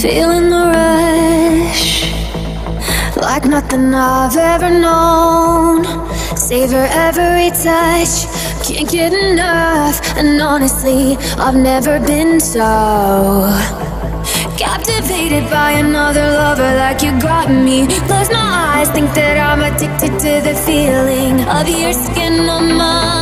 Feeling the rush like nothing I've ever known. Savor every touch, can't get enough. And honestly, I've never been so captivated by another lover like you got me. Close my eyes, think that I'm addicted to the feeling of your skin on mine.